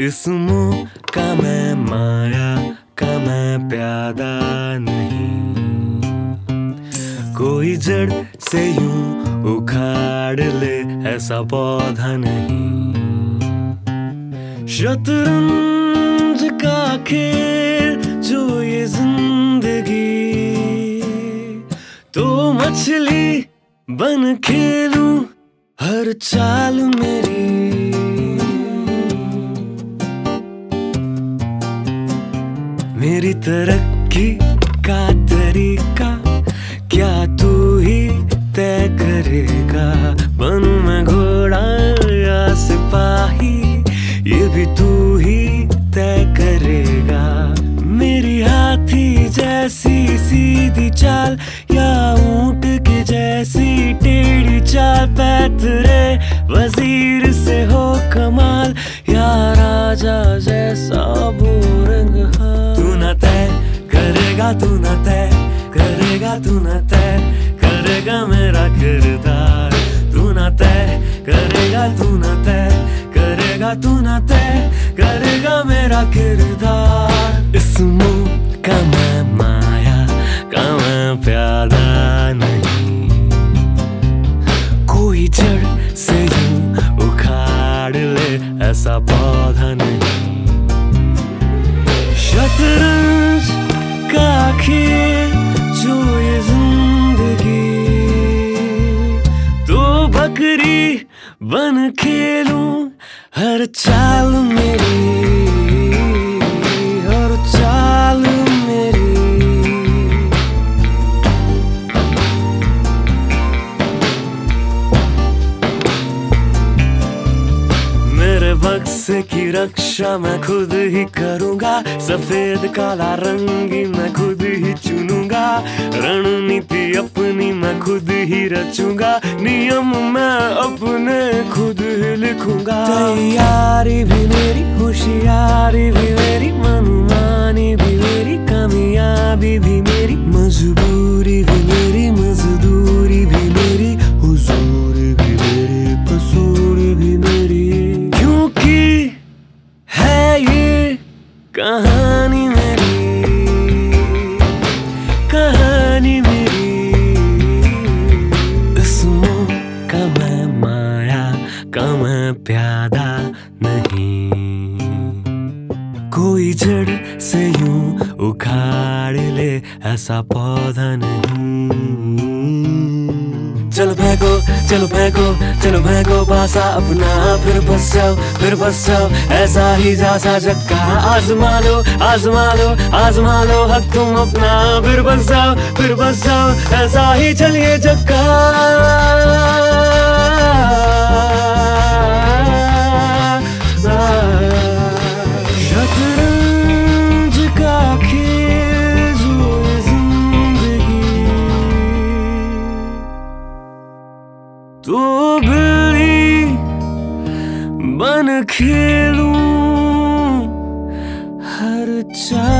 इस का मैं माया, का मैं प्यादा नहीं। कोई जड़ से यूँ उखाड़ ले, ऐसा पौधा नहीं। शतरंज का खेल जो ये ज़िंदगी तो मछली बन खेलूं, हर चाल मेरी मेरी तरक्की का तरीका, क्या तू ही तय करेगा? बनू मैं घोड़ा या सिपाही, ये भी तू ही तय करेगा। मेरी हाथी जैसी सीधी चाल, या ऊँट की जैसी टेढ़ी चाल पैतरे वज़ीर से हो कमाल। करेगा तू न तय करेगा मेरा किरदार। तू न तय करेगा, तू न तय करेगा, तू न तय करेगा मेरा किरदार। इस मुँह का मैं माया, का मैं प्यादा नहीं। कोई जड़ से यूँ उखाड़ ले, ऐसा पौधा नहीं। शतरंज का खेल बन खेलूं हर चाल मेरी, हर चाल मेरी। मेरे बक्से की रक्षा मैं खुद ही करूँगा, सफ़ेद काला रंगी मैं खुद ही चुनूँगा, रणनीति अपनी मैं खुद ही रचूँगा, नियम मैं अपने खुद ही लिखूँगा। तैयारी भी मेरी, होशियारी भी मेरी, मनमानी भी मेरी, कामयाबी भी मेरी मजबूरी प्यादा नहीं। कोई जड़ से यूँ उखाड़ ले, ऐसा पौधा नहीं। चलो फेंको चलो फेंको चलो फेंको पासा अपना फिर बस जाओ फिर बस जाओ ऐसा ही जासा जक्का आजमा लो आजमा लो आजमा लो, हक तुम अपना, फिर बस जाओ फिर बस जाओ ऐसा ही चलिए जक्का बन खेलू हर चार